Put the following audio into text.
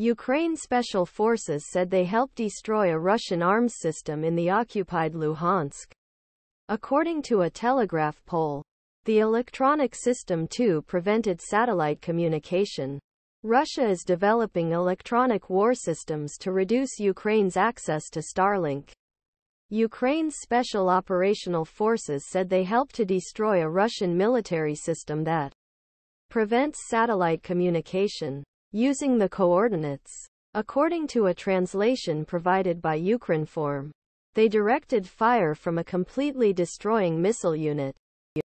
Ukraine Special Forces said they helped destroy a Russian arms system in the occupied Luhansk. According to a Telegraph poll, the electronic system too prevented satellite communication. Russia is developing electronic war systems to reduce Ukraine's access to Starlink. Ukraine's Special Operational Forces said they helped to destroy a Russian military system that prevents satellite communication using the coordinates. According to a translation provided by Ukrinform, they directed fire from a completely destroying missile unit.